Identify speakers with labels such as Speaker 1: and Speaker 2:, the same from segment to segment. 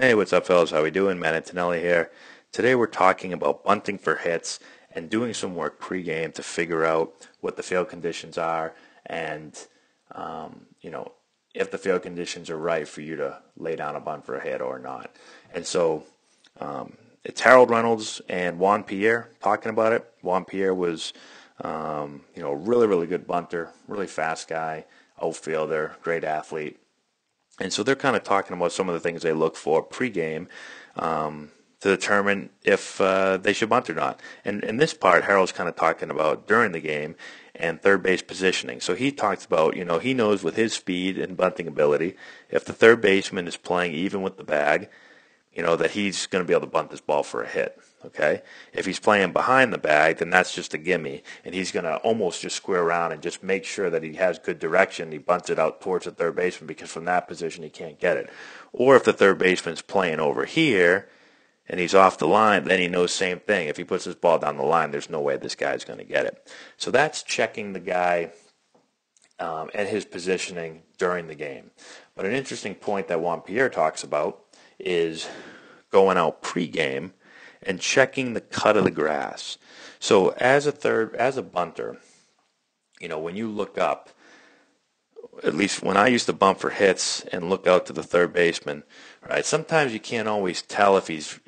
Speaker 1: Hey, what's up, fellas? How we doing? Matt Antonelli here. Today we're talking about bunting for hits and doing some work pregame to figure out what the field conditions are and, um, you know, if the field conditions are right for you to lay down a bunt for a hit or not. And so um, it's Harold Reynolds and Juan Pierre talking about it. Juan Pierre was, um, you know, really, really good bunter, really fast guy, outfielder, great athlete. And so they're kind of talking about some of the things they look for pregame um, to determine if uh, they should bunt or not. And in this part, Harold's kind of talking about during the game and third base positioning. So he talks about, you know, he knows with his speed and bunting ability, if the third baseman is playing even with the bag, you know, that he's going to be able to bunt this ball for a hit. Okay. If he's playing behind the bag, then that's just a gimme. And he's going to almost just square around and just make sure that he has good direction. He bunts it out towards the third baseman because from that position he can't get it. Or if the third baseman's playing over here and he's off the line, then he knows same thing. If he puts his ball down the line, there's no way this guy's going to get it. So that's checking the guy um, and his positioning during the game. But an interesting point that Juan Pierre talks about is going out pregame and checking the cut of the grass. So as a third, as a bunter, you know, when you look up, at least when I used to bunt for hits and look out to the third baseman, right? Sometimes you can't always tell if he's,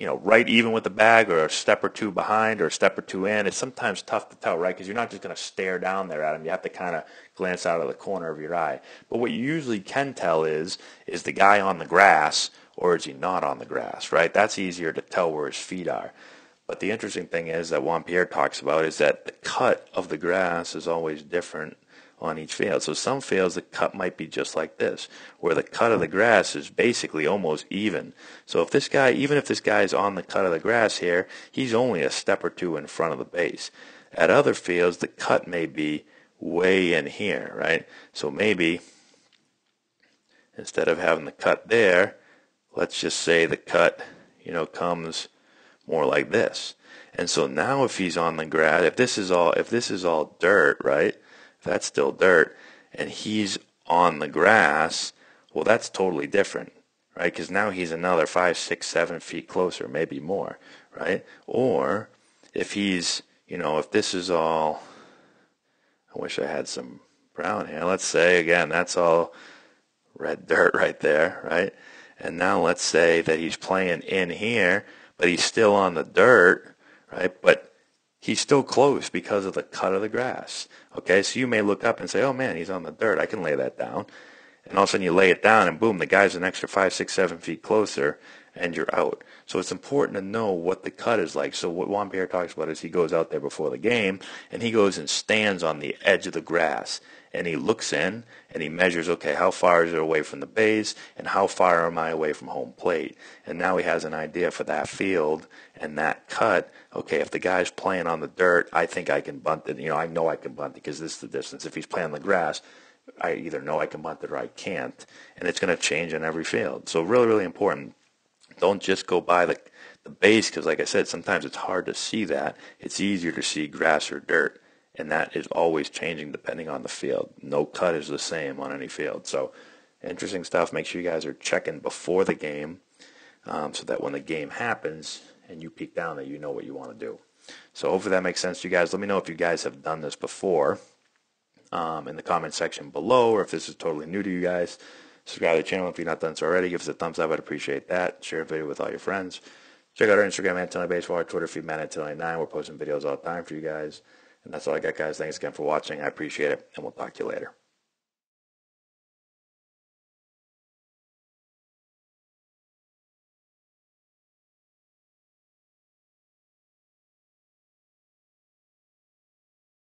Speaker 1: you know, right even with the bag or a step or two behind or a step or two in. It's sometimes tough to tell, right? Because you're not just going to stare down there at him. You have to kind of glance out of the corner of your eye. But what you usually can tell is, is the guy on the grass or is he not on the grass, right? That's easier to tell where his feet are. But the interesting thing is that Juan Pierre talks about is that the cut of the grass is always different on each field. So some fields the cut might be just like this, where the cut of the grass is basically almost even. So if this guy, even if this guy is on the cut of the grass here, he's only a step or two in front of the base. At other fields, the cut may be way in here, right? So maybe instead of having the cut there, let's just say the cut, you know, comes more like this. And so now if he's on the grass, if this is all, if this is all dirt, right? That's still dirt and he's on the grass, well, that's totally different, right? Because now he's another five, six, seven feet closer, maybe more, right? Or if he's, you know, if this is all, I wish I had some brown here. Let's say again, that's all red dirt right there, right? And now let's say that he's playing in here, but he's still on the dirt, right? But he's still close because of the cut of the grass. Okay, so you may look up and say, oh man, he's on the dirt. I can lay that down. And all of a sudden you lay it down and boom, the guy's an extra five, six, seven feet closer and you're out. So it's important to know what the cut is like. So what Juan Pierre talks about is he goes out there before the game and he goes and stands on the edge of the grass and he looks in and he measures, okay, how far is it away from the base and how far am I away from home plate? And now he has an idea for that field and that cut. Okay, if the guy's playing on the dirt, I think I can bunt it. You know, I know I can bunt it because this is the distance. If he's playing the grass, I either know I can bunt it or I can't. And it's going to change in every field. So really, really important. Don't just go by the, the base because, like I said, sometimes it's hard to see that. It's easier to see grass or dirt and that is always changing depending on the field. No cut is the same on any field. So, interesting stuff. Make sure you guys are checking before the game um, so that when the game happens and you peek down that you know what you want to do. So, hopefully that makes sense to you guys. Let me know if you guys have done this before um, in the comment section below or if this is totally new to you guys. Subscribe to the channel if you've not done so already. Give us a thumbs up. I'd appreciate that. Share a video with all your friends. Check out our Instagram, Antonelli Baseball, our Twitter feed, Antonelli9. We're posting videos all the time for you guys. And that's all I got, guys. Thanks again for watching. I appreciate it, and we'll talk to you later.